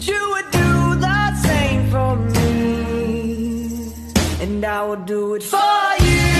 You would do the same for me, and I would do it for you.